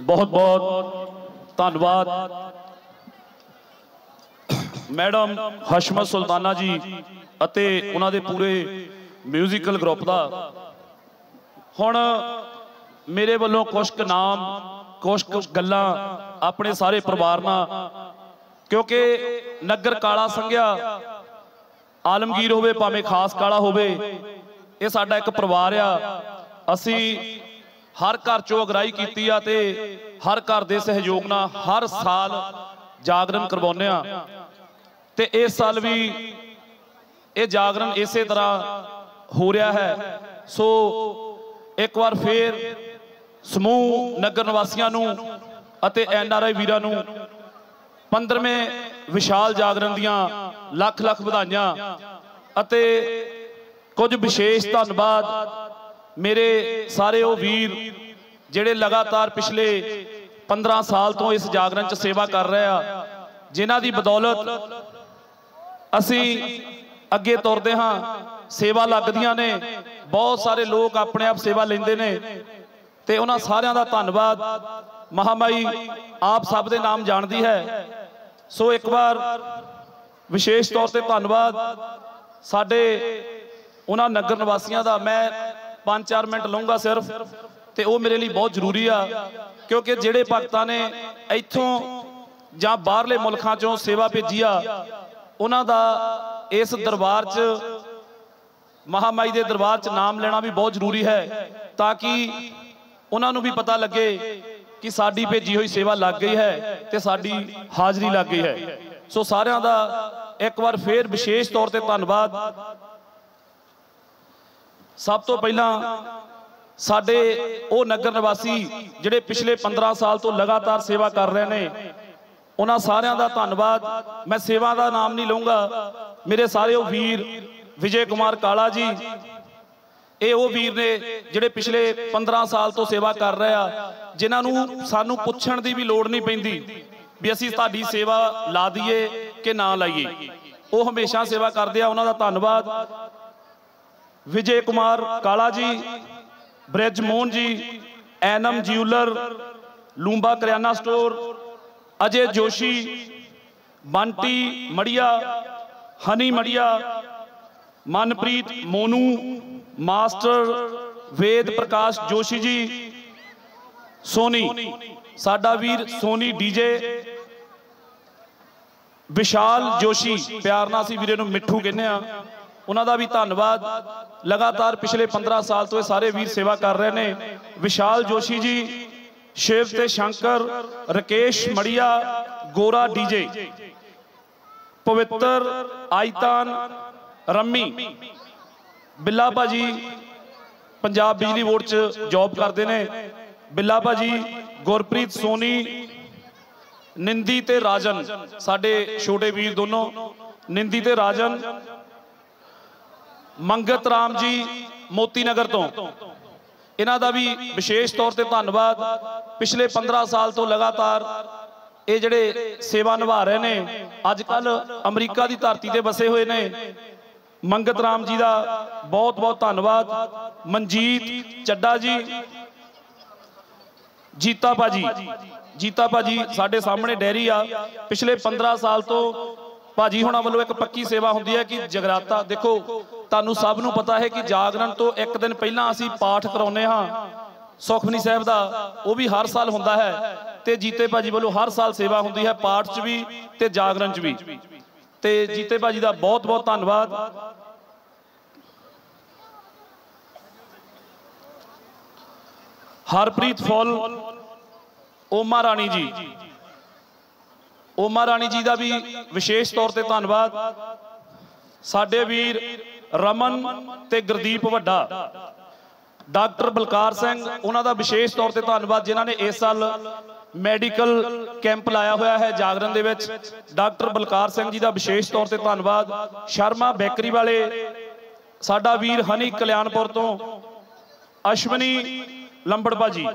ਬਹੁਤ ਬਹੁਤ ਧੰਨਵਾਦ। ਮੈਡਮ ਹਸ਼ਮਤ ਸੁਲਤਾਨਾ ਜੀ ਅਤੇ ਉਹਨਾਂ ਦੇ ਪੂਰੇ ਮਿਊਜ਼ੀਕਲ ਗਰੁੱਪ ਦਾ। ਹੁਣ ਮੇਰੇ ਵੱਲੋਂ ਕੁਝ ਕੁ ਨਾਮ ਕੁਝ ਕੁ ਗੱਲਾਂ ਆਪਣੇ ਸਾਰੇ ਪਰਿਵਾਰ ਨਾਲ, ਕਿਉਂਕਿ ਨਗਰ ਕਾਲਾ ਸੰਘਿਆ ਆਲਮਗੀਰ ਹੋਵੇ ਭਾਵੇਂ ਖਾਸ ਕਾਲਾ ਹੋਵੇ, ਇਹ ਸਾਡਾ ਇੱਕ ਪਰਿਵਾਰ ਆ। ਅਸੀਂ ਹਰ ਘਰ ਚੋਂ ਅਗਰਾਈ ਕੀਤੀ ਆ ਤੇ ਹਰ ਘਰ ਦੇ ਸਹਿਯੋਗ ਨਾਲ ਹਰ ਸਾਲ ਜਾਗਰਣ ਕਰਵਾਉਂਦੇ ਆ। ਤੇ ਇਸ ਸਾਲ ਵੀ ਇਹ ਜਾਗਰਣ ਇਸੇ ਤਰ੍ਹਾਂ ਹੋ ਰਿਹਾ ਹੈ। ਸੋ ਇੱਕ ਵਾਰ ਫੇਰ ਸਮੂਹ ਨਗਰ ਨਿਵਾਸੀਆਂ ਨੂੰ ਅਤੇ ਐਨ ਆਰ ਆਈ ਵੀਰਾਂ ਨੂੰ 15ਵੇਂ ਵਿਸ਼ਾਲ ਜਾਗਰਣ ਦੀਆਂ ਲੱਖ ਲੱਖ ਵਧਾਈਆਂ ਅਤੇ ਕੁਝ ਵਿਸ਼ੇਸ਼ ਧੰਨਵਾਦ ਮੇਰੇ ਸਾਰੇ ਉਹ ਵੀਰ ਜਿਹੜੇ ਲਗਾਤਾਰ ਪਿਛਲੇ 15 ਸਾਲ ਤੋਂ ਇਸ ਜਾਗਰਣ 'ਚ ਸੇਵਾ ਕਰ ਰਹੇ ਆ, ਜਿਨ੍ਹਾਂ ਦੀ ਬਦੌਲਤ ਅਸੀਂ ਅੱਗੇ ਤੁਰਦੇ ਹਾਂ, ਸੇਵਾ ਲੱਗਦੀਆਂ ਨੇ, ਬਹੁਤ ਸਾਰੇ ਲੋਕ ਆਪਣੇ ਆਪ ਸੇਵਾ ਲੈਂਦੇ ਨੇ। ਤੇ ਉਹਨਾਂ ਸਾਰਿਆਂ ਦਾ ਧੰਨਵਾਦ। ਮਹਾਮਾਈ ਆਪ ਸਭ ਦੇ ਨਾਮ ਜਾਣਦੀ ਹੈ। ਸੋ ਇੱਕ ਵਾਰ ਵਿਸ਼ੇਸ਼ ਤੌਰ ਤੇ ਧੰਨਵਾਦ। ਸਾਡੇ ਉਹਨਾਂ ਨਗਰ ਨਿਵਾਸੀਆਂ ਦਾ ਮੈਂ 5-4 ਮਿੰਟ ਲਵਾਂਗਾ ਸਿਰਫ, ਤੇ ਉਹ ਮੇਰੇ ਲਈ ਬਹੁਤ ਜ਼ਰੂਰੀ ਆ, ਕਿਉਂਕਿ ਜਿਹੜੇ ਭਗਤਾਂ ਨੇ ਇੱਥੋਂ ਜਾਂ ਬਾਹਰਲੇ ਮੁਲਕਾਂ ਚੋਂ ਸੇਵਾ ਭੇਜੀ ਆ, ਉਹਨਾਂ ਦਾ ਇਸ ਦਰਬਾਰ 'ਚ, ਮਹਾਮਾਈ ਦੇ ਦਰਬਾਰ 'ਚ ਨਾਮ ਲੈਣਾ ਵੀ ਬਹੁਤ ਜ਼ਰੂਰੀ ਹੈ, ਤਾਂ ਕਿ ਉਹਨਾਂ ਨੂੰ ਵੀ ਪਤਾ ਲੱਗੇ ਕਿ ਸਾਡੀ ਭੇਜੀ ਹੋਈ ਸੇਵਾ ਲੱਗ ਗਈ ਹੈ ਤੇ ਸਾਡੀ ਹਾਜ਼ਰੀ ਲੱਗ ਗਈ ਹੈ। ਸੋ ਸਾਰਿਆਂ ਦਾ ਇੱਕ ਵਾਰ ਫੇਰ ਵਿਸ਼ੇਸ਼ ਤੌਰ ਤੇ ਧੰਨਵਾਦ। ਸਭ ਤੋਂ ਪਹਿਲਾਂ ਸਾਡੇ ਉਹ ਨਗਰ ਨਿਵਾਸੀ ਜਿਹੜੇ ਪਿਛਲੇ 15 ਸਾਲ ਤੋਂ ਲਗਾਤਾਰ ਸੇਵਾ ਕਰ ਰਹੇ ਨੇ, ਉਹਨਾਂ ਸਾਰਿਆਂ ਦਾ ਧੰਨਵਾਦ। ਮੈਂ ਸੇਵਾ ਦਾ ਨਾਮ ਨਹੀਂ ਲਵਾਂਗਾ ਮੇਰੇ ਸਾਰੇ ਉਹ ਵੀਰ, ਵਿਜੇ ਕੁਮਾਰ ਕਾਲਾ ਜੀ, ਇਹ ਉਹ ਵੀਰ ਨੇ ਜਿਹੜੇ ਪਿਛਲੇ 15 ਸਾਲ ਤੋਂ ਸੇਵਾ ਕਰ ਰਹੇ ਆ, ਜਿਨ੍ਹਾਂ ਨੂੰ ਸਾਨੂੰ ਪੁੱਛਣ ਦੀ ਵੀ ਲੋੜ ਨਹੀਂ ਪੈਂਦੀ ਵੀ ਅਸੀਂ ਤੁਹਾਡੀ ਸੇਵਾ ਲਾ ਦਈਏ ਕਿ ਨਾ ਲਾਈਏ। ਉਹ ਹਮੇਸ਼ਾ ਸੇਵਾ ਕਰਦੇ ਆ, ਉਹਨਾਂ ਦਾ ਧੰਨਵਾਦ। ਵਿਜੇ ਕੁਮਾਰ ਕਾਲਾ ji Brij Mohan ji, Anam jeweller, Lumba Kariana store, Ajay Joshi, Bunty Marhia, Honey Marhia, Manpreet Monu, master Ved Prakash Joshi ji, Soni, ਸਾਡਾ ਵੀਰ ਸੋਨੀ ਡੀਜੇ, ਵਿਸ਼ਾਲ ਜੋਸ਼ੀ, ਪਿਆਰ ਨਾਲ ਅਸੀਂ ਵੀਰੇ ਨੂੰ ਮਿੱਠੂ ਕਹਿੰਦੇ ਆ ਉਹਨਾਂ ਦਾ ਵੀ ਧੰਨਵਾਦ। ਲਗਾਤਾਰ ਪਿਛਲੇ 15 ਸਾਲ ਤੋਂ ਇਹ ਸਾਰੇ ਵੀਰ ਸੇਵਾ ਕਰ ਰਹੇ ਨੇ। ਵਿਸ਼ਾਲ ਜੋਸ਼ੀ ਜੀ, ਸ਼ਿਵ ਤੇ ਸ਼ੰਕਰ, ਰਕੇਸ਼ ਮੜੀਆ, ਗੋਰਾ ਡੀਜੇ ਪਵਿੱਤਰ ਆਇਤਾਨ ਰੰਮੀ। ਬਿੱਲਾ ਭਾਜੀ ਪੰਜਾਬ ਬਿਜਲੀ ਬੋਰਡ 'ਚ ਜੌਬ ਕਰਦੇ ਨੇ। ਬਿੱਲਾ ਭਾਜੀ, ਗੁਰਪ੍ਰੀਤ ਸੋਨੀ, ਨਿੰਦੀ ਤੇ ਰਾਜਨ, ਸਾਡੇ ਛੋਟੇ ਵੀਰ ਦੋਨੋਂ। ਨਿੰਦੀ ਤੇ ਰਾਜਨ ਮੰਗਤ ਰਾਮ ਜੀ ਮੋਤੀ ਨਗਰ ਤੋਂ। ਇਹਨਾਂ ਦਾ ਵੀ ਵਿਸ਼ੇਸ਼ ਤੌਰ ਤੇ ਧੰਨਵਾਦ। ਪਿਛਲੇ 15 ਸਾਲ ਤੋਂ ਲਗਾਤਾਰ ਇਹ ਜਿਹੜੇ ਸੇਵਾ ਨਿਭਾ ਰਹੇ ਨੇ ਅੱਜ ਕੱਲ ਅਮਰੀਕਾ ਦੀ ਧਰਤੀ ਤੇ ਵਸੇ ਹੋਏ ਨੇ। ਮੰਗਤ ਰਾਮ ਜੀ ਦਾ ਬਹੁਤ ਬਹੁਤ ਧੰਨਵਾਦ। ਮਨਜੀਤ ਚੱਡਾ ਜੀ, ਜੀਤਾ ਭਾਜੀ ਜੀਤਾ ਭਾਜੀ ਸਾਡੇ ਸਾਹਮਣੇ ਡੈਰੀ ਆ। ਪਿਛਲੇ 15 ਸਾਲ ਤੋਂ ਭਾਜੀ ਹੁਣਾਂ ਵੱਲੋਂ ਇੱਕ ਪੱਕੀ ਸੇਵਾ ਹੁੰਦੀ ਹੈ ਕਿ ਜਗਰਾਤਾ। ਦੇਖੋ ਤੁਹਾਨੂੰ ਸਭ ਨੂੰ ਪਤਾ ਹੈ ਕਿ ਜਾਗਰਣ ਤੋਂ ਇੱਕ ਦਿਨ ਪਹਿਲਾਂ ਅਸੀਂ ਪਾਠ ਕਰਾਉਨੇ ਹਾਂ। ਸੁਖਮਨੀ ਸਾਹਿਬ ਦਾ, ਉਹ ਵੀ ਹਰ ਸਾਲ ਹੁੰਦਾ ਹੈ ਤੇ ਜੀਤੇ ਭਾਜੀ ਵੱਲੋਂ ਹਰ ਸਾਲ ਸੇਵਾ ਹੁੰਦੀ ਹੈ ਪਾਠ 'ਚ ਵੀ ਤੇ ਜਾਗਰਣ 'ਚ ਵੀ। ਤੇ ਜੀਤੇ ਭਾਜੀ ਦਾ ਬਹੁਤ ਬਹੁਤ ਧੰਨਵਾਦ। ਹਰਪ੍ਰੀਤ ਫੁੱਲ ਓਮਾ ਰਾਣੀ ਜੀ। ਓਮਾ ਰਾਣੀ ਜੀ ਦਾ ਵੀ ਵਿਸ਼ੇਸ਼ ਤੌਰ ਤੇ ਧੰਨਵਾਦ। ਸਾਡੇ ਵੀਰ ਰਮਨ ਤੇ ਗੁਰਦੀਪ ਵੱਡਾ। ਡਾਕਟਰ ਬਲਕਾਰ ਸਿੰਘ, ਉਹਨਾਂ ਦਾ ਵਿਸ਼ੇਸ਼ ਤੌਰ ਤੇ ਧੰਨਵਾਦ, ਜਿਨ੍ਹਾਂ ਨੇ ਇਸ ਸਾਲ ਮੈਡੀਕਲ ਕੈਂਪ ਲਾਇਆ ਹੋਇਆ ਹੈ ਜਾਗਰਣ ਦੇ ਵਿੱਚ। ਡਾਕਟਰ ਬਲਕਾਰ ਸਿੰਘ ਜੀ ਦਾ ਵਿਸ਼ੇਸ਼ ਤੌਰ ਤੇ ਧੰਨਵਾਦ। ਸ਼ਰਮਾ ਬੇਕਰੀ ਵਾਲੇ, ਸਾਡਾ ਵੀਰ ਹਨੀ ਕਲਿਆਣਪੁਰ ਤੋਂ, ਅਸ਼ਵਨੀ ਲੰਬੜਪਾ ਜੀ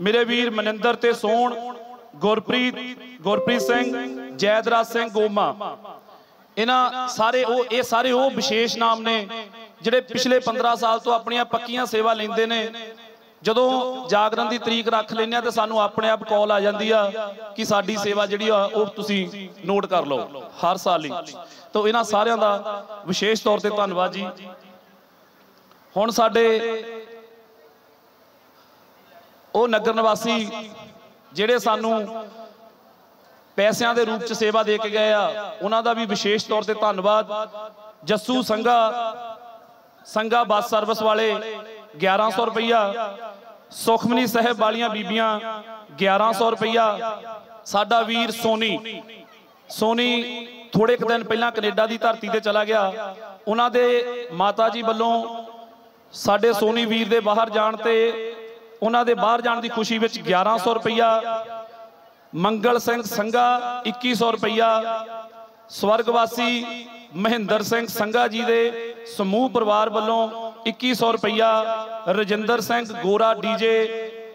ਮੇਰੇ ਵੀਰ ਮਨਿੰਦਰ ਤੇ ਸੋਹਣ, ਗੁਰਪ੍ਰੀਤ ਗੁਰਪ੍ਰੀਤ ਸਿੰਘ, ਜੈਦਰਾਜ ਸਿੰਘ ਗੋਮਾ। ਇਹਨਾਂ ਸਾਰੇ ਉਹ ਇਹ ਸਾਰੇ ਉਹ ਵਿਸ਼ੇਸ਼ ਨਾਮ ਨੇ, ਜਿਹੜੇ ਪਿਛਲੇ 15 ਸਾਲ ਤੋਂ ਆਪਣੀਆਂ ਪੱਕੀਆਂ ਸੇਵਾ ਲੈਂਦੇ ਨੇ। ਜਦੋਂ ਜਾਗਰਣ ਦੀ ਤਰੀਕ ਰੱਖ ਲੈਂਦੇ ਆ ਤੇ ਸਾਨੂੰ ਆਪਣੇ ਆਪ ਕਾਲ ਆ ਜਾਂਦੀ ਆ ਕਿ ਸਾਡੀ ਸੇਵਾ ਜਿਹੜੀ ਆ, ਉਹ ਤੁਸੀਂ ਨੋਟ ਕਰ ਲਓ ਹਰ ਸਾਲ ਹੀ। ਤਾਂ ਇਹਨਾਂ ਸਾਰਿਆਂ ਦਾ ਵਿਸ਼ੇਸ਼ ਤੌਰ ਤੇ ਧੰਨਵਾਦ ਜੀ। ਹੁਣ ਸਾਡੇ ਉਹ ਨਗਰ ਨਿਵਾਸੀ ਜਿਹੜੇ ਸਾਨੂੰ ਪੈਸਿਆਂ ਦੇ ਰੂਪ ਚ ਸੇਵਾ ਦੇ ਕੇ ਗਏ ਆ। ਉਹਨਾਂ ਦਾ ਵੀ ਵਿਸ਼ੇਸ਼ ਤੌਰ ਤੇ ਧੰਨਵਾਦ। ਜੱਸੂ ਸੰਘਾ ਸੰਘਾ ਬੱਸ ਸਰਵਿਸ ਵਾਲੇ 1100 ਰੁਪਈਆ। ਸੁਖਮਨੀ ਸਾਹਿਬ ਵਾਲੀਆਂ ਬੀਬੀਆਂ 1100 ਰੁਪਈਆ। ਸਾਡਾ ਵੀਰ ਸੋਨੀ। ਸੋਨੀ ਥੋੜੇ ਕੁ ਦਿਨ ਪਹਿਲਾਂ ਕੈਨੇਡਾ ਦੀ ਧਰਤੀ ਤੇ ਚਲਾ ਗਿਆ। ਉਹਨਾਂ ਦੇ ਮਾਤਾ ਜੀ ਵੱਲੋਂ ਸਾਡੇ ਸੋਨੀ ਵੀਰ ਦੇ ਬਾਹਰ ਜਾਣ ਤੇ, ਉਹਨਾਂ ਦੇ ਬਾਹਰ ਜਾਣ ਦੀ ਖੁਸ਼ੀ ਵਿੱਚ 1100 ਰੁਪਈਆ। ਮੰਗਲ ਸਿੰਘ ਸੰਘਾ 2100 ਰੁਪਈਆ। ਸਵਰਗਵਾਸੀ ਮਹਿੰਦਰ ਸਿੰਘ ਸੰਘਾ ਜੀ ਦੇ ਸਮੂਹ ਪਰਿਵਾਰ ਵੱਲੋਂ 2100 ਰੁਪਈਆ। ਰਜਿੰਦਰ ਸਿੰਘ ਗੋਰਾ ਡੀਜੇ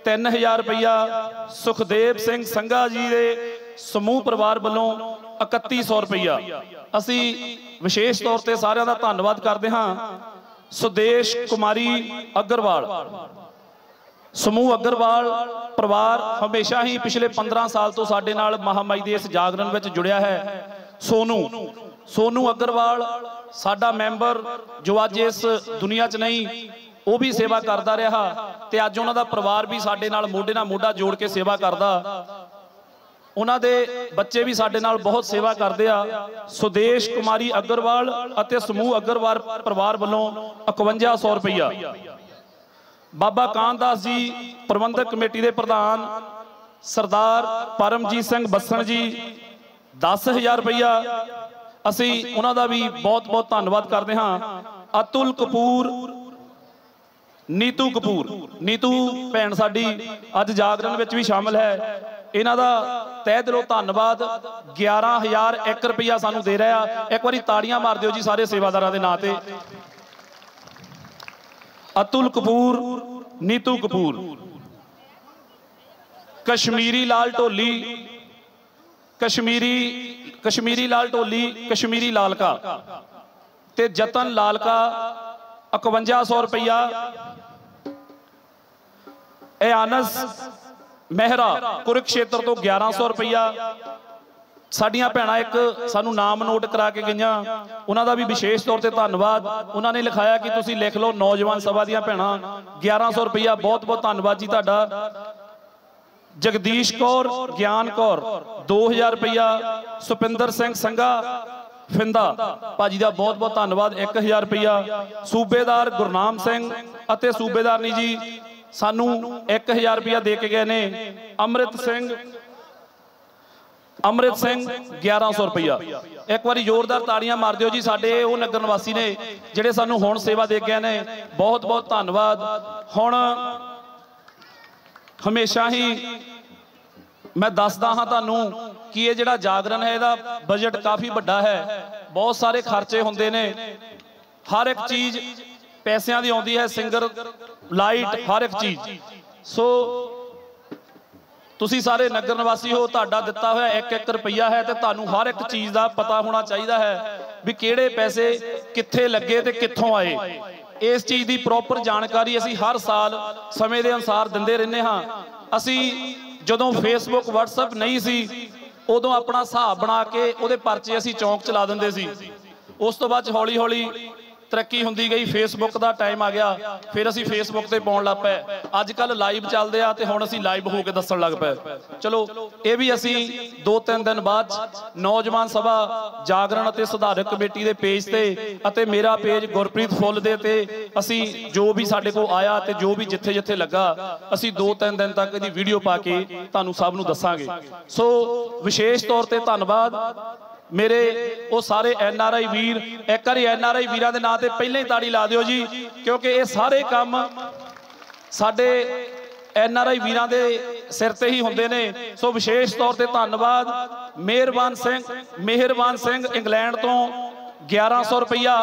3000 ਰੁਪਈਆ। ਸੁਖਦੇਵ ਸਿੰਘ ਸੰਘਾ ਜੀ ਦੇ ਸਮੂਹ ਪਰਿਵਾਰ ਵੱਲੋਂ 3100 ਰੁਪਈਆ। ਅਸੀਂ ਵਿਸ਼ੇਸ਼ ਤੌਰ ਤੇ ਸਾਰਿਆਂ ਦਾ ਧੰਨਵਾਦ ਕਰਦੇ ਹਾਂ। ਸੁਦੇਸ਼ ਕੁਮਾਰੀ ਅਗਰਵਾਲ। ਸਮੂਹ ਅਗਰਵਾਲ ਪਰਿਵਾਰ ਹਮੇਸ਼ਾ ਹੀ ਪਿਛਲੇ 15 ਸਾਲ ਤੋਂ ਸਾਡੇ ਨਾਲ ਮਹਾਮਾਈ ਦੇ ਇਸ ਜਾਗਰਣ ਵਿੱਚ ਜੁੜਿਆ ਹੈ। ਸੋਨੂ ਸੋਨੂ ਅਗਰਵਾਲ, ਸਾਡਾ ਮੈਂਬਰ ਜੋ ਅੱਜ ਇਸ ਦੁਨੀਆ 'ਚ ਨਹੀਂ, ਉਹ ਵੀ ਸੇਵਾ ਕਰਦਾ ਰਿਹਾ ਤੇ ਅੱਜ ਉਹਨਾਂ ਦਾ ਪਰਿਵਾਰ ਵੀ ਸਾਡੇ ਨਾਲ ਮੋਢੇ ਨਾਲ ਮੋਢਾ ਜੋੜ ਕੇ ਸੇਵਾ ਕਰਦਾ। ਉਹਨਾਂ ਦੇ ਬੱਚੇ ਵੀ ਸਾਡੇ ਨਾਲ ਬਹੁਤ ਸੇਵਾ ਕਰਦੇ ਆ। ਸੁਦੇਸ਼ ਕੁਮਾਰੀ ਅਗਰਵਾਲ ਅਤੇ ਸਮੂਹ ਅਗਰਵਾਲ ਪਰਿਵਾਰ ਵੱਲੋਂ 5100 ਰੁਪਈਆ। ਬਾਬਾ ਕਾਨਦਾਸ ਜੀ, ਪ੍ਰਬੰਧਕ ਕਮੇਟੀ ਦੇ ਪ੍ਰਧਾਨ, ਸਰਦਾਰ ਪਰਮਜੀਤ ਸਿੰਘ ਬੱਸਣ ਜੀ 10000 ਰੁਪਇਆ ਅਸੀਂ ਉਹਨਾਂ ਦਾ ਵੀ ਬਹੁਤ ਬਹੁਤ ਧੰਨਵਾਦ ਕਰਦੇ ਹਾਂ। ਅਤੁਲ ਕਪੂਰ, ਨੀਤੂ ਕਪੂਰ, ਨੀਤੂ ਭੈਣ ਸਾਡੀ ਅੱਜ ਜਾਗਰਣ ਵਿੱਚ ਵੀ ਸ਼ਾਮਲ ਹੈ। ਇਹਨਾਂ ਦਾ ਤਹਿ ਦਿਲੋਂ ਧੰਨਵਾਦ 11001 ਰੁਪਇਆ ਸਾਨੂੰ ਦੇ ਰਿਹਾ। ਇੱਕ ਵਾਰੀ ਤਾੜੀਆਂ ਮਾਰ ਦਿਓ ਜੀ ਸਾਰੇ ਸੇਵਾਦਾਰਾਂ ਦੇ ਨਾਂ ਤੇ। ਅਤੁਲ ਕਪੂਰ, ਨੀਤੂ ਕਪੂਰ। ਕਸ਼ਮੀਰੀ ਲਾਲ ਢੋਲੀ, ਕਸ਼ਮੀਰੀ ਕਸ਼ਮੀਰੀ ਲਾਲ ਢੋਲੀ, ਕਸ਼ਮੀਰੀ ਲਾਲਕਾ। ਤੇ ਜਤਨ ਲਾਲਕਾ 5100 ਰੁਪਇਆ ਇਹ ਆਨਸ ਮਹਿਰਾ, ਕੁਰਕਸ਼ੇਤਰ ਤੋਂ 1100 ਰੁਪਇਆ ਸਾਡੀਆਂ ਭੈਣਾਂ ਇੱਕ ਸਾਨੂੰ ਨਾਮ ਨੋਟ ਕਰਾ ਕੇ ਗਈਆਂ। ਉਹਨਾਂ ਦਾ ਵੀ ਵਿਸ਼ੇਸ਼ ਤੌਰ ਤੇ ਧੰਨਵਾਦ। ਉਹਨਾਂ ਨੇ ਲਿਖਾਇਆ ਕਿ ਤੁਸੀਂ ਲਿਖ ਲਓ ਨੌਜਵਾਨ ਸਭਾ ਦੀਆਂ ਭੈਣਾਂ। 1100 ਰੁਪਇਆ ਬਹੁਤ ਬਹੁਤ ਧੰਨਵਾਦ ਜੀ ਤੁਹਾਡਾ। ਜਗਦੀਸ਼ ਕੌਰ, ਗਿਆਨ ਕੌਰ 2000 ਰੁਪਇਆ ਸੁਪਿੰਦਰ ਸਿੰਘ ਸੰਘਾ, ਫਿੰਦਾ। ਭਾਜੀ ਦਾ ਬਹੁਤ ਬਹੁਤ ਧੰਨਵਾਦ। 1000 ਰੁਪਇਆ ਸੂਬੇਦਾਰ ਗੁਰਨਾਮ ਸਿੰਘ ਅਤੇ ਸੂਬੇਦਾਰਨੀ ਜੀ ਸਾਨੂੰ 1000 ਰੁਪਇਆ ਦੇ ਕੇ ਗਏ ਨੇ। ਅੰਮ੍ਰਿਤ ਸਿੰਘ ਅੰਮ੍ਰਿਤ ਸਿੰਘ 1100 ਰੁਪਇਆ ਇੱਕ ਵਾਰੀ ਜ਼ੋਰਦਾਰ ਤਾੜੀਆਂ ਮਾਰ ਦਿਓ ਜੀ, ਸਾਡੇ ਉਹ ਨਗਰ ਨਿਵਾਸੀ ਨੇ, ਜਿਹੜੇ ਸਾਨੂੰ ਹੁਣ ਸੇਵਾ ਦੇ ਗਏ ਨੇ, ਬਹੁਤ ਬਹੁਤ ਧੰਨਵਾਦ। ਹੁਣ ਹਮੇਸ਼ਾ ਹੀ ਮੈਂ ਦੱਸਦਾ ਹਾਂ ਤੁਹਾਨੂੰ ਕਿ ਇਹ ਜਿਹੜਾ ਜਾਗਰਣ ਹੈ, ਇਹਦਾ ਬਜਟ ਕਾਫੀ ਵੱਡਾ ਹੈ। ਬਹੁਤ ਸਾਰੇ ਖਰਚੇ ਹੁੰਦੇ ਨੇ। ਹਰ ਇੱਕ ਚੀਜ਼ ਪੈਸਿਆਂ ਦੀ ਆਉਂਦੀ ਹੈ ਸਿੰਗਰ ਲਾਈਟ ਹਰ ਇੱਕ ਚੀਜ਼। ਸੋ ਤੁਸੀਂ ਸਾਰੇ ਨਗਰ ਨਿਵਾਸੀ ਹੋ, ਤੁਹਾਡਾ ਦਿੱਤਾ ਹੋਇਆ 1-1 ਰੁਪਈਆ ਹੈ ਤੇ ਤੁਹਾਨੂੰ ਹਰ ਇੱਕ ਚੀਜ਼ ਦਾ ਪਤਾ ਹੋਣਾ ਚਾਹੀਦਾ ਹੈ ਵੀ ਕਿਹੜੇ ਪੈਸੇ ਕਿੱਥੇ ਲੱਗੇ ਤੇ ਕਿੱਥੋਂ ਆਏ। ਇਸ ਚੀਜ਼ ਦੀ ਪ੍ਰੋਪਰ ਜਾਣਕਾਰੀ ਅਸੀਂ ਹਰ ਸਾਲ ਸਮੇਂ ਦੇ ਅਨੁਸਾਰ ਦਿੰਦੇ ਰਹਿੰਦੇ ਹਾਂ। ਅਸੀਂ ਜਦੋਂ ਫੇਸਬੁੱਕ WhatsApp ਨਹੀਂ ਸੀ, ਉਦੋਂ ਆਪਣਾ ਹਿਸਾਬ ਬਣਾ ਕੇ ਉਹਦੇ ਪਰਚੇ ਅਸੀਂ ਚੌਂਕ ਚਲਾ ਦਿੰਦੇ ਸੀ। ਉਸ ਤੋਂ ਬਾਅਦ ਹੌਲੀ ਹੌਲੀ ਤਰੱਕੀ ਹੁੰਦੀ ਗਈ ਫੇਸਬੁੱਕ ਦਾ ਟਾਈਮ ਆ ਗਿਆ, ਫਿਰ ਅਸੀਂ ਫੇਸਬੁੱਕ ਤੇ ਪਾਉਣ ਲੱਗ ਪਏ। ਅੱਜ ਕੱਲ ਲਾਈਵ ਚੱਲਦੇ ਆ ਤੇ ਹੁਣ ਅਸੀਂ ਲਾਈਵ ਹੋ ਕੇ ਦੱਸਣ ਲੱਗ ਪਏ। ਚਲੋ, ਇਹ ਵੀ ਅਸੀਂ 2-3 ਦਿਨ ਬਾਅਦ ਨੌਜਵਾਨ ਸਭਾ ਜਾਗਰਣ ਅਤੇ ਸੁਧਾਰਕ ਕਮੇਟੀ ਦੇ ਪੇਜ ਤੇ ਅਤੇ ਮੇਰਾ ਪੇਜ ਗੁਰਪ੍ਰੀਤ ਫੁੱਲ ਦੇ ਤੇ ਅਸੀਂ ਜੋ ਵੀ ਸਾਡੇ ਕੋਲ ਆਇਆ ਤੇ ਜੋ ਵੀ ਜਿੱਥੇ ਜਿੱਥੇ ਲੱਗਾ, ਅਸੀਂ 2-3 ਦਿਨ ਤੱਕ ਇਹਦੀ ਵੀਡੀਓ ਪਾ ਕੇ ਤੁਹਾਨੂੰ ਸਭ ਨੂੰ ਦੱਸਾਂਗੇ। ਸੋ ਵਿਸ਼ੇਸ਼ ਤੌਰ ਤੇ ਧੰਨਵਾਦ। ਮੇਰੇ ਉਹ ਸਾਰੇ ਐਨ ਆਰ ਆਈ ਵੀਰ, ਇੱਕ ਵਾਰੀ ਐਨ ਆਰ ਆਈ ਵੀਰਾਂ ਦੇ ਨਾਂ ਤੇ ਪਹਿਲਾਂ ਹੀ ਤਾੜੀ ਲਾ ਦਿਓ ਜੀ, ਕਿਉਂਕਿ ਇਹ ਸਾਰੇ ਕੰਮ ਸਾਡੇ ਐਨ ਆਰ ਆਈ ਵੀਰਾਂ ਦੇ ਸਿਰ ਤੇ ਹੀ ਹੁੰਦੇ ਨੇ। ਸੋ ਵਿਸ਼ੇਸ਼ ਤੌਰ ਤੇ ਧੰਨਵਾਦ। ਮਿਹਰਬਾਨ ਸਿੰਘ ਮਿਹਰਬਾਨ ਸਿੰਘ ਇੰਗਲੈਂਡ ਤੋਂ 1100 ਰੁਪਇਆ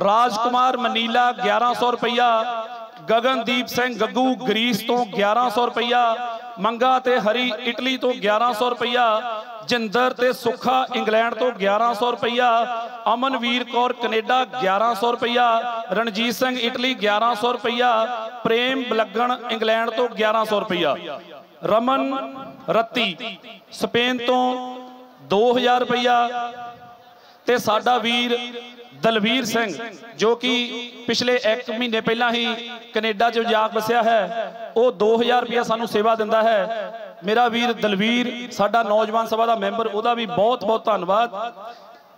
ਰਾਜਕੁਮਾਰ ਮਨੀਲਾ 1100 ਰੁਪਇਆ ਗਗਨਦੀਪ ਸਿੰਘ ਗੱਗੂ ਗ੍ਰੀਸ ਤੋਂ 1100 ਰੁਪਇਆ ਮੰਗਾ ਤੇ ਹਰੀ ਇਟਲੀ ਤੋਂ 1100 ਰੁਪਇਆ ਜਿੰਦਰ ਤੇ ਸੁੱਖਾ ਇੰਗਲੈਂਡ ਤੋਂ 1100 ਰੁਪਇਆ ਅਮਨਵੀਰ ਕੌਰ ਕੈਨੇਡਾ 1100 ਰੁਪਇਆ ਰਣਜੀਤ ਸਿੰਘ ਇਟਲੀ 1100 ਰੁਪਇਆ ਪ੍ਰੇਮ ਬਲੱਗਣ ਇੰਗਲੈਂਡ ਤੋਂ 1100 ਰੁਪਇਆ ਰਮਨ ਰੱਤੀ ਸਪੇਨ ਤੋਂ 2000 ਰੁਪਇਆ ਤੇ ਸਾਡਾ ਵੀਰ ਦਲਵੀਰ ਸਿੰਘ, ਜੋ ਕਿ ਪਿਛਲੇ 1 ਮਹੀਨੇ ਪਹਿਲਾਂ ਹੀ ਕੈਨੇਡਾ 'ਚ ਜਾ ਵਸਿਆ ਹੈ, ਉਹ 2000 ਰੁਪਇਆ ਸਾਨੂੰ ਸੇਵਾ ਦਿੰਦਾ ਹੈ। ਮੇਰਾ ਵੀਰ ਦਲਵੀਰ, ਸਾਡਾ ਨੌਜਵਾਨ ਸਭਾ ਦਾ ਮੈਂਬਰ, ਉਹਦਾ ਵੀ ਬਹੁਤ ਬਹੁਤ ਧੰਨਵਾਦ।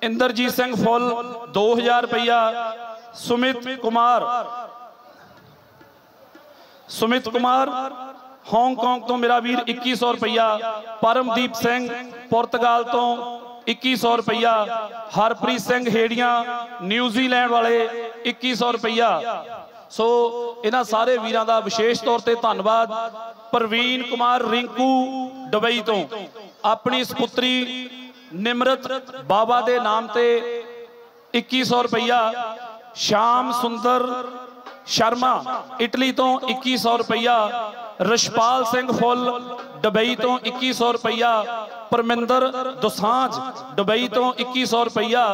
ਇੰਦਰਜੀਤ ਸਿੰਘ ਫੁੱਲ 2000 ਰੁਪਇਆ ਸੁਮਿਤ ਕੁਮਾਰ। ਸੁਮਿਤ ਕੁਮਾਰ ਹਾਂਗਕਾਂਗ ਤੋਂ ਮੇਰਾ ਵੀਰ 2100 ਰੁਪਇਆ ਪਰਮਦੀਪ ਸਿੰਘ, ਪੁਰਤਗਾਲ ਤੋਂ 2100 ਰੁਪਇਆ ਹਰਪ੍ਰੀਤ ਸਿੰਘ ਹੇੜੀਆਂ, ਨਿਊਜ਼ੀਲੈਂਡ ਵਾਲੇ 2100 ਰੁਪਇਆ ਸੋ ਇਹਨਾਂ ਸਾਰੇ ਵੀਰਾਂ ਦਾ ਵਿਸ਼ੇਸ਼ ਤੌਰ ਤੇ ਧੰਨਵਾਦ ਪ੍ਰਵੀਨ ਕੁਮਾਰ ਰਿੰਕੂ ਦੁਬਈ ਤੋਂ। ਆਪਣੀ ਸੁਪੁੱਤਰੀ ਨਿਮਰਤ ਬਾਬਾ ਦੇ ਨਾਮ ਤੇ 2100 ਰੁਪਇਆ ਸ਼ਾਮ ਸੁੰਦਰ ਸ਼ਰਮਾ, ਇਟਲੀ ਤੋਂ 2100 ਰੁਪਇਆ ਰਸ਼ਪਾਲ ਸਿੰਘ ਫੁੱਲ ਦੁਬਈ ਤੋਂ 2100 ਰੁਪਇਆ ਪਰਮਿੰਦਰ ਦੁਸਾਂਝ ਦੁਬਈ ਤੋਂ 2100 ਰੁਪਇਆ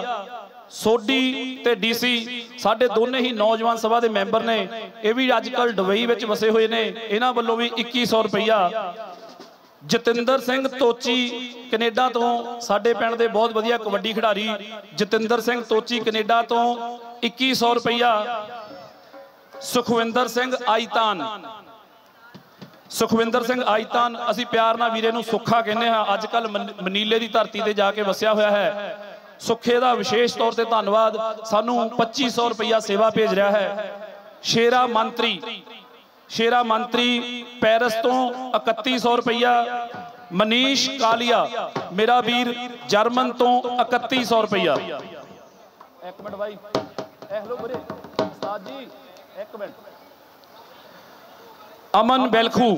ਸੋਡੀ ਤੇ ਡੀਸੀ ਸਾਡੇ ਦੋਨੇ ਹੀ ਨੌਜਵਾਨ ਸਭਾ ਦੇ ਮੈਂਬਰ ਨੇ। ਇਹ ਵੀ ਅੱਜ ਕੱਲ ਦੁਬਈ ਵਿੱਚ ਵਸੇ ਹੋਏ ਨੇ। ਇਹਨਾਂ ਵੱਲੋਂ ਵੀ 2100 ਰੁਪਈਆ। ਜਤਿੰਦਰ ਸਿੰਘ ਤੋਚੀ ਕੈਨੇਡਾ ਤੋਂ ਸਾਡੇ ਪਿੰਡ ਦੇ ਬਹੁਤ ਵਧੀਆ ਕਬੱਡੀ ਖਿਡਾਰੀ ਜਤਿੰਦਰ ਸਿੰਘ ਤੋਚੀ ਕੈਨੇਡਾ ਤੋਂ 2100 ਰੁਪਈਆ। ਸੁਖਵਿੰਦਰ ਸਿੰਘ ਆਈਤਾਨ। ਸੁਖਵਿੰਦਰ ਸਿੰਘ ਆਈਤਾਨ, ਅਸੀਂ ਪਿਆਰ ਨਾਲ ਵੀਰੇ ਨੂੰ ਸੁੱਖਾ ਕਹਿੰਦੇ ਹਾਂ। ਅੱਜ ਕੱਲ ਮਨੀਲੇ ਦੀ ਧਰਤੀ ਤੇ ਜਾ ਕੇ ਵਸਿਆ ਹੋਇਆ ਹੈ। ਸੁੱਖੇ ਦਾ ਵਿਸ਼ੇਸ਼ ਤੌਰ ਤੇ ਧੰਨਵਾਦ। ਸਾਨੂੰ 2500 ਰੁਪਇਆ ਸੇਵਾ ਭੇਜ ਰਿਹਾ ਹੈ। ਸ਼ੇਰਾ ਮੰਤਰੀ ਸ਼ੇਰਾ ਮੰਤਰੀ ਪੈਰਿਸ ਤੋਂ 3100 ਰੁਪਇਆ ਮਨੀਸ਼ ਕਾਲੀਆ ਮੇਰਾ ਵੀਰ ਜਰਮਨ ਤੋਂ 3100 ਰੁਪਇਆ ਇੱਕ ਮਿੰਟ ਬਾਈ। ਇਹ ਲੋ ਵੀਰੇ ਉਸਤਾਦ ਜੀ ਇੱਕ ਮਿੰਟ। ਅਮਨ ਬੈਲਖੂ।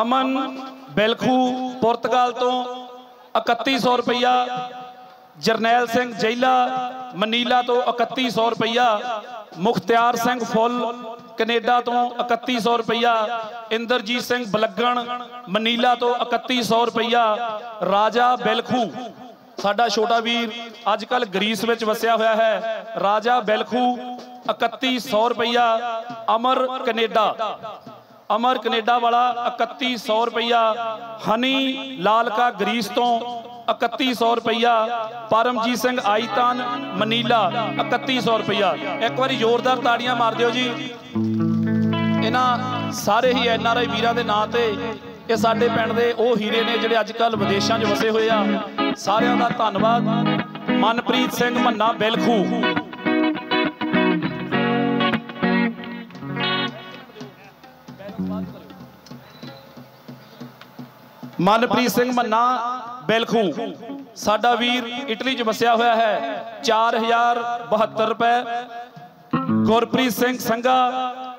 ਅਮਨ ਬੈਲਖੂ ਪੁਰਤਗਾਲ ਤੋਂ 3100 ਰੁਪਇਆ ਜਰਨੈਲ ਸਿੰਘ ਜੈਲਾ, ਮਨੀਲਾ ਤੋਂ 3100 ਰੁਪਇਆ ਮੁਖਤਿਆਰ ਸਿੰਘ ਫੁੱਲ, ਕੈਨੇਡਾ ਤੋਂ 3100 ਰੁਪਇਆ ਇੰਦਰਜੀਤ ਸਿੰਘ ਬਲੱਗਣ, ਮਨੀਲਾ ਤੋਂ 3100 ਰੁਪਇਆ ਰਾਜਾ ਬੈਲਖੂ। ਸਾਡਾ ਛੋਟਾ ਵੀਰ ਅੱਜ ਕੱਲ ਗਰੀਸ ਵਿੱਚ ਵਸਿਆ ਹੋਇਆ ਹੈ। ਰਾਜਾ ਬੈਲਖੂ 3100 ਰੁਪਇਆ ਅਮਰ ਕੈਨੇਡਾ। ਅਮਰ ਕੈਨੇਡਾ ਵਾਲਾ 3100 ਰੁਪਇਆ ਹਨੀ ਲਾਲਕਾ ਗ੍ਰੀਸ ਤੋਂ 3100 ਰੁਪਇਆ ਪਰਮਜੀਤ ਸਿੰਘ ਆਈਤਾਨ ਮਨੀਲਾ 3100 ਰੁਪਇਆ ਇੱਕ ਵਾਰੀ ਜ਼ੋਰਦਾਰ ਤਾੜੀਆਂ ਮਾਰ ਦਿਓ ਜੀ। ਇਹਨਾਂ ਸਾਰੇ ਹੀ ਐਨ ਆਰ ਆਈ ਵੀਰਾਂ ਦੇ ਨਾਂ ਤੇ ਇਹ ਸਾਡੇ ਪਿੰਡ ਦੇ ਉਹ ਹੀਰੇ ਨੇ ਜਿਹੜੇ ਅੱਜ ਕੱਲ ਵਿਦੇਸ਼ਾਂ 'ਚ ਵਸੇ ਹੋਏ ਆ। ਸਾਰਿਆਂ ਦਾ ਧੰਨਵਾਦ। ਮਨਪ੍ਰੀਤ ਸਿੰਘ ਮੰਨਾ ਬਿਲਖੂ। ਮਨਪ੍ਰੀਤ ਸਿੰਘ ਮੰਨਾ ਬਿਲਖੂ ਸਾਡਾ ਵੀਰ ਇਟਲੀ 'ਚ ਵਸਿਆ ਹੋਇਆ ਹੈ 4072 ਰੁਪਏ। ਗੁਰਪ੍ਰੀਤ ਸਿੰਘ ਸੰਘਾ,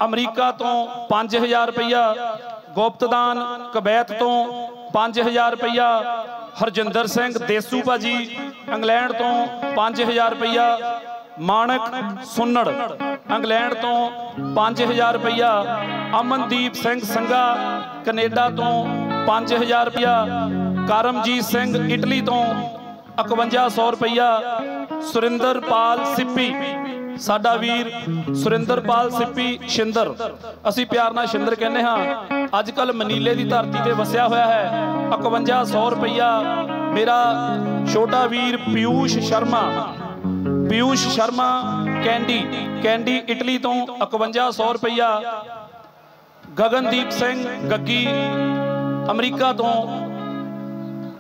ਅਮਰੀਕਾ ਤੋਂ 5000 ਰੁਪਇਆ ਗੁਪਤਦਾਨ ਕਬੈਤ ਤੋਂ 5000 ਰੁਪਇਆ ਹਰਜਿੰਦਰ ਸਿੰਘ ਦੇਸੂ ਭਾਜੀ, ਇੰਗਲੈਂਡ ਤੋਂ 5000 ਰੁਪਇਆ ਮਾਨਕ ਸੁੰਨੜ, ਇੰਗਲੈਂਡ ਤੋਂ 5000 ਰੁਪਇਆ ਅਮਨਦੀਪ ਸਿੰਘ ਸੰਘਾ, ਕੈਨੇਡਾ ਤੋਂ 5000 ਰੁਪਇਆ ਕਰਮਜੀਤ ਸਿੰਘ ਇਟਲੀ ਤੋਂ 5100 ਰੁਪਇਆ ਸੁਰਿੰਦਰਪਾਲ ਸਿੱਪੀ। ਸਾਡਾ ਵੀਰ ਸੁਰਿੰਦਰਪਾਲ ਸਿੱਪੀ ਸ਼ਿੰਦਰ। ਅਸੀਂ ਪਿਆਰ ਨਾਲ ਸ਼ਿੰਦਰ ਕਹਿੰਦੇ ਹਾਂ ਅੱਜ ਕੱਲ ਮਨੀਲੇ ਦੀ ਧਰਤੀ ਤੇ ਵਸਿਆ ਹੋਇਆ ਹੈ 5100 ਰੁਪਇਆ ਮੇਰਾ ਛੋਟਾ ਵੀਰ Piyush Sharma. Piyush Sharma candy candy Italy ਤੋਂ 5100 ਰੁਪਇਆ ਗਗਨਦੀਪ ਸਿੰਘ ਗੱਗੀ। ਅਮਰੀਕਾ ਤੋਂ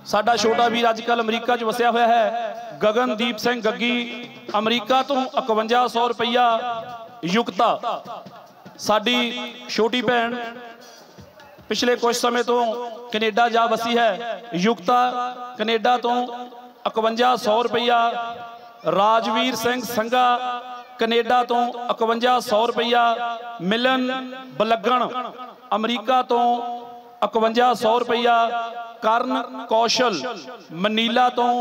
ਸਾਡਾ ਛੋਟਾ ਵੀਰ ਅੱਜ ਕੱਲ ਅਮਰੀਕਾ 'ਚ ਵਸਿਆ ਹੋਇਆ ਹੈ ਗਗਨਦੀਪ ਸਿੰਘ ਗੱਗੀ ਅਮਰੀਕਾ ਤੋਂ 5100 ਰੁਪਇਆ ਯੁਕਤਾ ਸਾਡੀ ਛੋਟੀ ਭੈਣ ਪਿਛਲੇ ਕੁਝ ਸਮੇਂ ਤੋਂ ਕੈਨੇਡਾ ਜਾ ਵਸੀ ਹੈ ਯੁਕਤਾ ਕੈਨੇਡਾ ਤੋਂ 5100 ਰੁਪਇਆ ਰਾਜਵੀਰ ਸਿੰਘ ਸੰਘਾ ਕੈਨੇਡਾ ਤੋਂ 5100 ਰੁਪਇਆ ਮਿਲਨ ਬਲੱਗਣ ਅਮਰੀਕਾ ਤੋਂ 5100 ਰੁਪਇਆ ਕਰਨ ਕੌਸ਼ਲ ਮਨੀਲਾ ਤੋਂ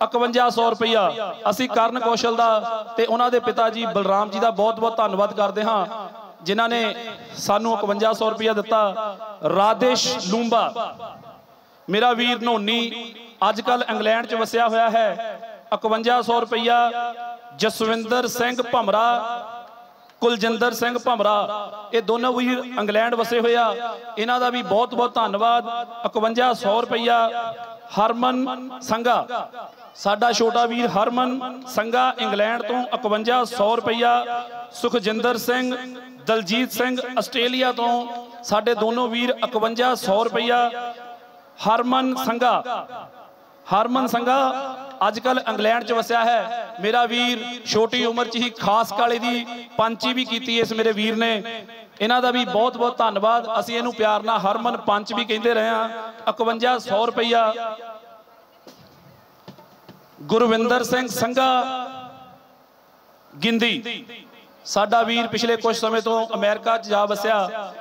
5100 ਰੁਪਇਆ ਅਸੀਂ ਕਰਨ ਕੌਸ਼ਲ ਦਾ ਤੇ ਉਹਨਾਂ ਦੇ ਪਿਤਾ ਜੀ ਬਲਰਾਮ ਜੀ ਦਾ ਬਹੁਤ ਬਹੁਤ ਧੰਨਵਾਦ ਕਰਦੇ ਹਾਂ, ਜਿਨ੍ਹਾਂ ਨੇ ਸਾਨੂੰ 5100 ਰੁਪਇਆ ਦਿੱਤਾ। ਰਾਦੇਸ਼ ਲੂੰਬਾ, ਮੇਰਾ ਵੀਰ ਨੋਨੀ ਅੱਜ ਕੱਲ ਇੰਗਲੈਂਡ 'ਚ ਵਸਿਆ ਹੋਇਆ ਹੈ। 5100 ਰੁਪਇਆ ਜਸਵਿੰਦਰ ਸਿੰਘ ਭਮਰਾ ਕੁਲਜਿੰਦਰ ਸਿੰਘ ਭਮਰਾ ਇਹ ਦੋਨੋਂ ਵੀਰ ਇੰਗਲੈਂਡ ਵਸੇ ਹੋਇਆ ਇਹਨਾਂ ਦਾ ਵੀ ਬਹੁਤ ਬਹੁਤ ਧੰਨਵਾਦ। 5100 ਰੁਪਇਆ ਹਰਮਨ ਸੰਘਾ। ਸਾਡਾ ਛੋਟਾ ਵੀਰ ਹਰਮਨ ਸੰਘਾ ਇੰਗਲੈਂਡ ਤੋਂ 5100 ਰੁਪਇਆ ਸੁਖਜਿੰਦਰ ਸਿੰਘ, ਦਲਜੀਤ ਸਿੰਘ ਆਸਟ੍ਰੇਲੀਆ ਤੋਂ ਸਾਡੇ ਦੋਨੋਂ ਵੀਰ 5100 ਰੁਪਇਆ ਹਰਮਨ ਸੰਘਾ ਹਰਮਨ ਸੰਘਾ ਅੱਜ ਕੱਲ ਇੰਗਲੈਂਡ 'ਚ ਵਸਿਆ ਹੈ। ਮੇਰਾ ਵੀਰ ਛੋਟੀ ਉਮਰ 'ਚ ਹੀ ਖਾਸ ਕਾਲੇ ਦੀ ਪੰਚੀ ਵੀ ਕੀਤੀ ਇਸ ਮੇਰੇ ਵੀਰ ਨੇ। ਇਹਨਾਂ ਦਾ ਵੀ ਬਹੁਤ ਬਹੁਤ ਧੰਨਵਾਦ। ਅਸੀਂ ਇਹਨੂੰ ਪਿਆਰ ਨਾਲ ਹਰਮਨ ਪੰਚ ਵੀ ਕਹਿੰਦੇ ਰਹੇ ਹਾਂ। 5100 ਰੁਪਇਆ ਗੁਰਵਿੰਦਰ ਸਿੰਘ ਸੰਘਾ, ਗਿੰਦੀ। ਸਾਡਾ ਵੀਰ ਪਿਛਲੇ ਕੁਝ ਸਮੇਂ ਤੋਂ ਅਮਰੀਕਾ 'ਚ ਜਾ ਵਸਿਆ।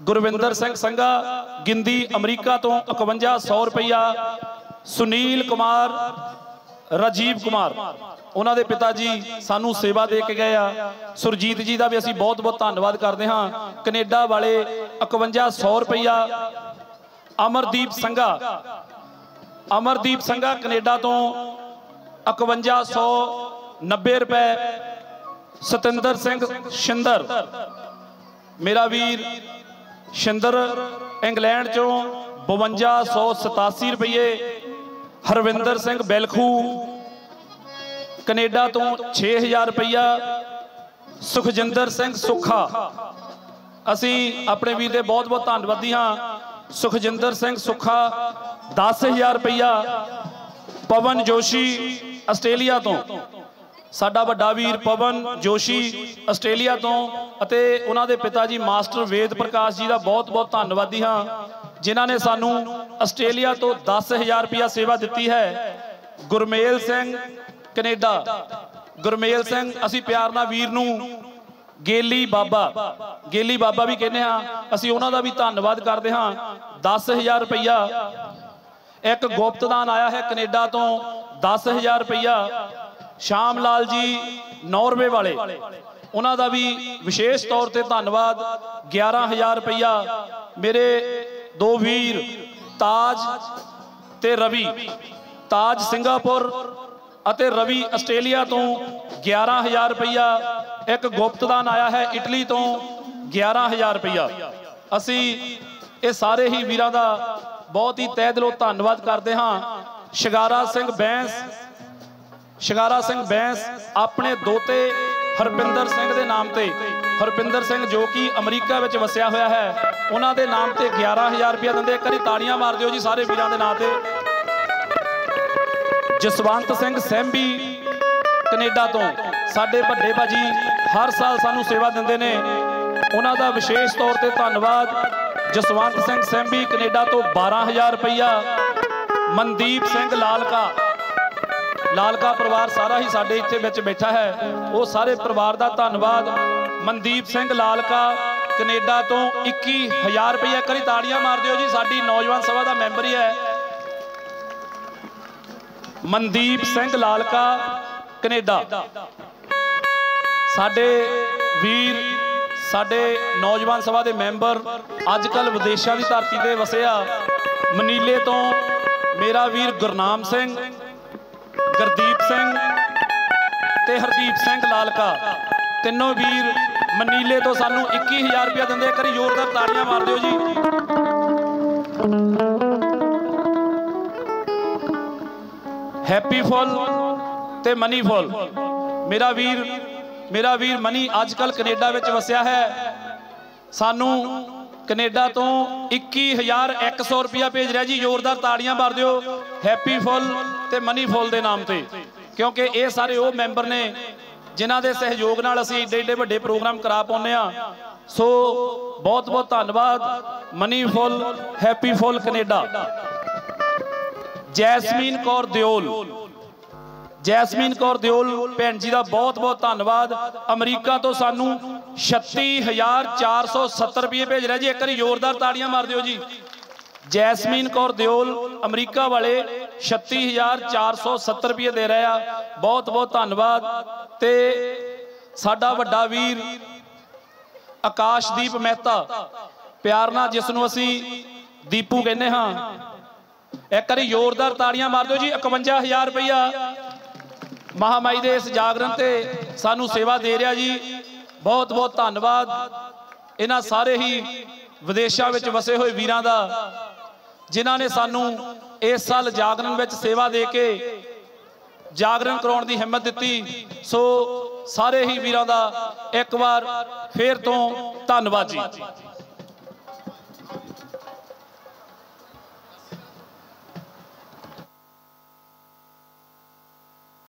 ਗੁਰਵਿੰਦਰ ਸਿੰਘ ਸੰਘਾ, ਗਿੰਦੀ ਅਮਰੀਕਾ ਤੋਂ 5100 ਰੁਪਇਆ ਸੁਨੀਲ ਕੁਮਾਰ, ਰਾਜੀਵ ਕੁਮਾਰ। ਉਹਨਾਂ ਦੇ ਪਿਤਾ ਜੀ ਸਾਨੂੰ ਸੇਵਾ ਦੇ ਕੇ ਗਏ ਆ। ਸੁਰਜੀਤ ਜੀ ਦਾ ਵੀ ਅਸੀਂ ਬਹੁਤ ਬਹੁਤ ਧੰਨਵਾਦ ਕਰਦੇ ਹਾਂ। ਕੈਨੇਡਾ ਵਾਲੇ 5100 ਰੁਪਇਆ ਅਮਰਦੀਪ ਸੰਘਾ। ਅਮਰਦੀਪ ਸੰਘਾ ਕੈਨੇਡਾ ਤੋਂ 5190 ਰੁਪਏ। ਸਤਿੰਦਰ ਸਿੰਘ ਸ਼ਿੰਦਰ। ਮੇਰਾ ਵੀਰ ਸ਼ਿੰਦਰ ਇੰਗਲੈਂਡ ਚੋਂ 5287 ਰੁਪਏ ਹਰਵਿੰਦਰ ਸਿੰਘ ਬੈਲਖੂ, ਕੈਨੇਡਾ ਤੋਂ 6000 ਰੁਪਇਆ ਸੁਖਜਿੰਦਰ ਸਿੰਘ ਸੁਖਾ। ਅਸੀਂ ਆਪਣੇ ਵੀਰ ਦੇ ਬਹੁਤ ਬਹੁਤ ਧੰਨਵਾਦੀ ਹਾਂ। ਸੁਖਜਿੰਦਰ ਸਿੰਘ ਸੁਖਾ 10000 ਰੁਪਇਆ ਪਵਨ ਜੋਸ਼ੀ, ਆਸਟ੍ਰੇਲੀਆ ਤੋਂ। ਸਾਡਾ ਵੱਡਾ ਵੀਰ ਪਵਨ ਜੋਸ਼ੀ, ਆਸਟ੍ਰੇਲੀਆ ਤੋਂ ਅਤੇ ਉਹਨਾਂ ਦੇ ਪਿਤਾ ਜੀ ਮਾਸਟਰ ਵੇਦ ਪ੍ਰਕਾਸ਼ ਜੀ ਦਾ ਬਹੁਤ ਬਹੁਤ ਧੰਨਵਾਦੀ ਹਾਂ। ਜਿਨ੍ਹਾਂ ਨੇ ਸਾਨੂੰ ਆਸਟ੍ਰੇਲੀਆ ਤੋਂ 10000 ਰੁਪਇਆ ਸੇਵਾ ਦਿੱਤੀ ਹੈ। ਗੁਰਮੇਲ ਸਿੰਘ, ਕੈਨੇਡਾ। ਗੁਰਮੇਲ ਸਿੰਘ, ਅਸੀਂ ਪਿਆਰ ਨਾਲ ਵੀਰ ਨੂੰ ਗੇਲੀ ਬਾਬਾ ਗੇਲੀ ਬਾਬਾ ਵੀ ਕਹਿੰਦੇ ਹਾਂ। ਅਸੀਂ ਉਹਨਾਂ ਦਾ ਵੀ ਧੰਨਵਾਦ ਕਰਦੇ ਹਾਂ। 10000 ਰੁਪਇਆ। ਇੱਕ ਗੁਪਤਦਾਨ ਆਇਆ ਹੈ ਕੈਨੇਡਾ ਤੋਂ 10000 ਰੁਪਇਆ। ਸ਼ਾਮ ਲਾਲ ਜੀ, ਨਾਰਵੇ ਵਾਲੇ। ਉਹਨਾਂ ਦਾ ਵੀ ਵਿਸ਼ੇਸ਼ ਤੌਰ ਤੇ ਧੰਨਵਾਦ। 11000 ਰੁਪਇਆ। ਮੇਰੇ ਦੋ ਵੀਰ, ਤਾਜ ਤੇ ਰਵੀ। ਤਾਜ ਸਿੰਗਾਪੁਰ ਅਤੇ ਰਵੀ ਆਸਟ੍ਰੇਲੀਆ ਤੋਂ 11000 ਰੁਪਇਆ ਇੱਕ ਗੁਪਤਦਾਨ ਆਇਆ ਹੈ ਇਟਲੀ ਤੋਂ 11000 ਰੁਪਇਆ ਅਸੀਂ ਇਹ ਸਾਰੇ ਹੀ ਵੀਰਾਂ ਦਾ ਬਹੁਤ ਹੀ ਤਹਿ ਦਿਲੋਂ ਧੰਨਵਾਦ ਕਰਦੇ ਹਾਂ। ਸ਼ਿਗਾਰਾ ਸਿੰਘ ਬੈਂਸ, ਸ਼ਿਗਾਰਾ ਸਿੰਘ ਬੈਂਸ ਆਪਣੇ ਦੋਤੇ ਹਰਪਿੰਦਰ ਸਿੰਘ ਦੇ ਨਾਮ ਤੇ ਹਰਪਿੰਦਰ ਸਿੰਘ ਜੋ ਕਿ ਅਮਰੀਕਾ ਵਿੱਚ ਵਸਿਆ ਹੋਇਆ ਹੈ, ਉਹਨਾਂ ਦੇ ਨਾਮ ਤੇ 11000 ਰੁਪਇਆ ਦਿੰਦੇ ਇੱਕ ਵਾਰੀ ਤਾੜੀਆਂ ਮਾਰ ਦਿਓ ਜੀ ਸਾਰੇ ਵੀਰਾਂ ਦੇ ਨਾਂ ਤੇ। ਜਸਵੰਤ ਸਿੰਘ ਸੈਂਬੀ, ਕੈਨੇਡਾ ਤੋਂ। ਸਾਡੇ ਵੱਡੇ ਭਾਜੀ ਹਰ ਸਾਲ ਸਾਨੂੰ ਸੇਵਾ ਦਿੰਦੇ ਨੇ। ਉਹਨਾਂ ਦਾ ਵਿਸ਼ੇਸ਼ ਤੌਰ ਤੇ ਧੰਨਵਾਦ। ਜਸਵੰਤ ਸਿੰਘ ਸੈਂਬੀ, ਕੈਨੇਡਾ ਤੋਂ 12000 ਰੁਪਇਆ। ਮਨਦੀਪ ਸਿੰਘ ਲਾਲਕਾ। ਲਾਲਕਾ ਪਰਿਵਾਰ ਸਾਰਾ ਹੀ ਸਾਡੇ ਇੱਥੇ ਵਿੱਚ ਬੈਠਾ ਹੈ। ਉਹ ਸਾਰੇ ਪਰਿਵਾਰ ਦਾ ਧੰਨਵਾਦ। ਮਨਦੀਪ ਸਿੰਘ ਲਾਲਕਾ, ਕੈਨੇਡਾ ਤੋਂ 21000 ਰੁਪਏ ਕਰੀ ਤਾੜੀਆਂ ਮਾਰ ਦਿਓ ਜੀ। ਸਾਡੀ ਨੌਜਵਾਨ ਸਭਾ ਦਾ ਮੈਂਬਰ ਹੀ ਹੈ। ਮਨਦੀਪ ਸਿੰਘ ਲਾਲਕਾ, ਕੈਨੇਡਾ। ਸਾਡੇ ਵੀਰ, ਸਾਡੇ ਨੌਜਵਾਨ ਸਭਾ ਦੇ ਮੈਂਬਰ ਅੱਜ ਕੱਲ ਵਿਦੇਸ਼ਾਂ ਦੀ ਧਰਤੀ ਤੇ ਵਸਿਆ ਮਨੀਲੇ ਤੋਂ ਮੇਰਾ ਵੀਰ ਗੁਰਨਾਮ ਸਿੰਘ, ਗੁਰਦੀਪ ਸਿੰਘ ਤੇ ਹਰਦੀਪ ਸਿੰਘ ਲਾਲਕਾ। ਤਿੰਨੋਂ ਵੀਰ ਮਨੀਲੇ ਤੋਂ ਸਾਨੂੰ 21000 ਰੁਪਏ ਦਿੰਦੇ ਆ। ਕਰੀ ਜ਼ੋਰਦਾਰ ਤਾੜੀਆਂ ਮਾਰ ਦਿਓ ਜੀ। ਹੈਪੀ ਫੁੱਲ ਤੇ ਮਨੀ ਫੁੱਲ ਮੇਰਾ ਵੀਰ ਮੇਰਾ ਵੀਰ ਮਨੀ ਅੱਜ ਕੱਲ ਕੈਨੇਡਾ ਵਿੱਚ ਵਸਿਆ ਹੈ। ਸਾਨੂੰ ਕੈਨੇਡਾ ਤੋਂ 21100 ਰੁਪਇਆ ਭੇਜ ਰਿਹਾ ਜੀ। ਜ਼ੋਰਦਾਰ ਤਾੜੀਆਂ ਮਾਰ ਦਿਓ। ਹੈਪੀ ਫੁੱਲ ਤੇ ਮਨੀ ਫੁੱਲ ਦੇ ਨਾਮ ਤੇ। ਕਿਉਂਕਿ ਇਹ ਸਾਰੇ ਉਹ ਮੈਂਬਰ ਨੇ ਜਿਨ੍ਹਾਂ ਦੇ ਸਹਿਯੋਗ ਨਾਲ ਅਸੀਂ ਏਡੇ ਏਡੇ ਵੱਡੇ ਪ੍ਰੋਗਰਾਮ ਕਰਾ ਪਾਉਂਦੇ ਆ ਸੋ ਬਹੁਤ ਬਹੁਤ ਧੰਨਵਾਦ। Mani Phull, happy Phull Canada. Jasmine Kaur Deol. Jasmine Kaur Deol, ਭੈਣ ਜੀ ਦਾ ਬਹੁਤ ਬਹੁਤ ਧੰਨਵਾਦ। ਅਮਰੀਕਾ ਤੋਂ ਸਾਨੂੰ 36470 ਰੁਪਏ ਭੇਜ ਰਿਹਾ ਜੀ। ਇੱਕ ਵਾਰੀ ਜ਼ੋਰਦਾਰ ਤਾੜੀਆਂ ਮਾਰ ਦਿਓ ਜੀ। ਜੈਸਮੀਨ ਕੌਰ ਦਿਓਲ, ਅਮਰੀਕਾ ਵਾਲੇ 36470 ਰੁਪਏ ਦੇ ਰਹੇ ਆ। ਬਹੁਤ ਬਹੁਤ ਧੰਨਵਾਦ। ਤੇ ਸਾਡਾ ਵੱਡਾ ਵੀਰ ਆਕਾਸ਼ਦੀਪ ਮਹਿਤਾ, ਪਿਆਰ ਨਾਲ ਜਿਸ ਨੂੰ ਅਸੀਂ ਦੀਪੂ ਕਹਿੰਦੇ ਹਾਂ। ਇੱਕ ਵਾਰੀ ਜ਼ੋਰਦਾਰ ਤਾੜੀਆਂ ਮਾਰ ਦਿਓ ਜੀ 51000 ਰੁਪਇਆ ਮਹਾਮਾਈ ਦੇ ਇਸ ਜਾਗਰਣ ਤੇ ਸਾਨੂੰ ਸੇਵਾ ਦੇ ਰਿਹਾ ਜੀ। ਬਹੁਤ ਬਹੁਤ ਧੰਨਵਾਦ। ਇਹਨਾਂ ਸਾਰੇ ਹੀ ਵਿਦੇਸ਼ਾਂ ਵਿੱਚ ਵਸੇ ਹੋਏ ਵੀਰਾਂ ਦਾ, ਜਿਨ੍ਹਾਂ ਨੇ ਸਾਨੂੰ ਇਸ ਸਾਲ ਜਾਗਰਣ ਵਿੱਚ ਸੇਵਾ ਦੇ ਕੇ ਜਾਗਰਣ ਕਰਾਉਣ ਦੀ ਹਿੰਮਤ ਦਿੱਤੀ। ਸੋ ਸਾਰੇ ਹੀ ਵੀਰਾਂ ਦਾ ਇੱਕ ਵਾਰ ਫੇਰ ਤੋਂ ਧੰਨਵਾਦ ਜੀ।